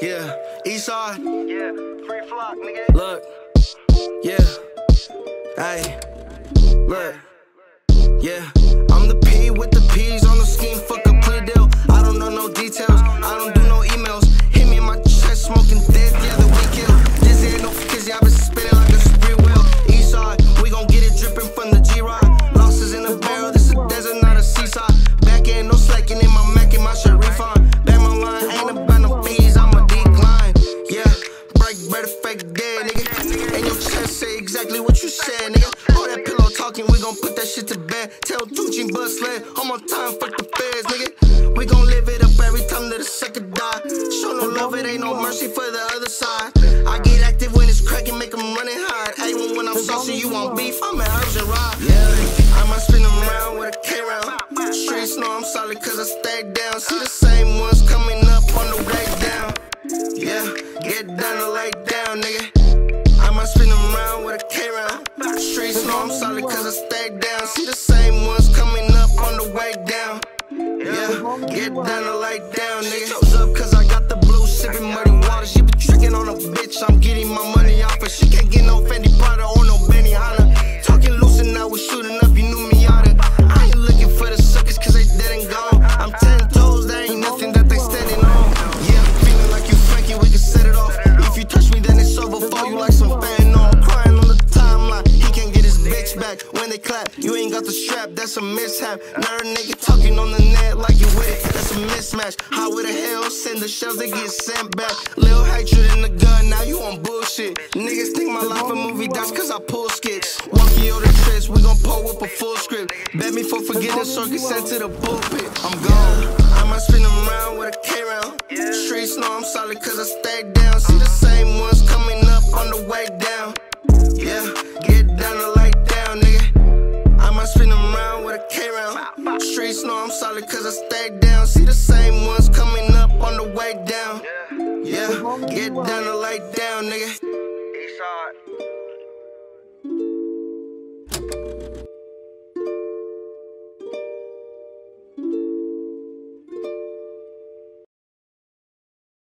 Yeah, Eastside. Yeah, free flock, nigga. Look. Yeah. Hey. Look. Yeah. Exactly what you said, nigga. All that pillow talking, we gon' put that shit to bed. Tell Tucci bust sled, I'm on time, fuck the feds, nigga. We gon' live it up every time that a second die. Show no love, it ain't no mercy for the other side. I get active when it's cracking, make them run and hide. Hey, when, I'm saucy, you want beef, I'm at Herbs and Ride. Yeah, I might spin them around with a K round. Streets know I'm solid cause I stay down. See the same ones coming up on the way down. Yeah, get down and lay down, nigga. Down. See the same ones coming up on the way down. Yeah, get down and light down, nigga. Back. When they clap, you ain't got the strap, that's a mishap. Now a nigga talking on the net like you with it, that's a mismatch. How would the hell send the shells, they get sent back. Little hatred in the gun, now you on bullshit. Niggas think my life a movie, that's cause I pull skits. Walkie or the tricks, we gon' pull up a full script. Bet me for forgetting, so get sent to the pulpit. I'm gone. I might spin around with a K round. Streets know I'm solid cause I stay down. See the same ones coming up on the way down. cause I stay down. See the same ones coming up on the way down. Yeah, get down the lay down, nigga. Eastside.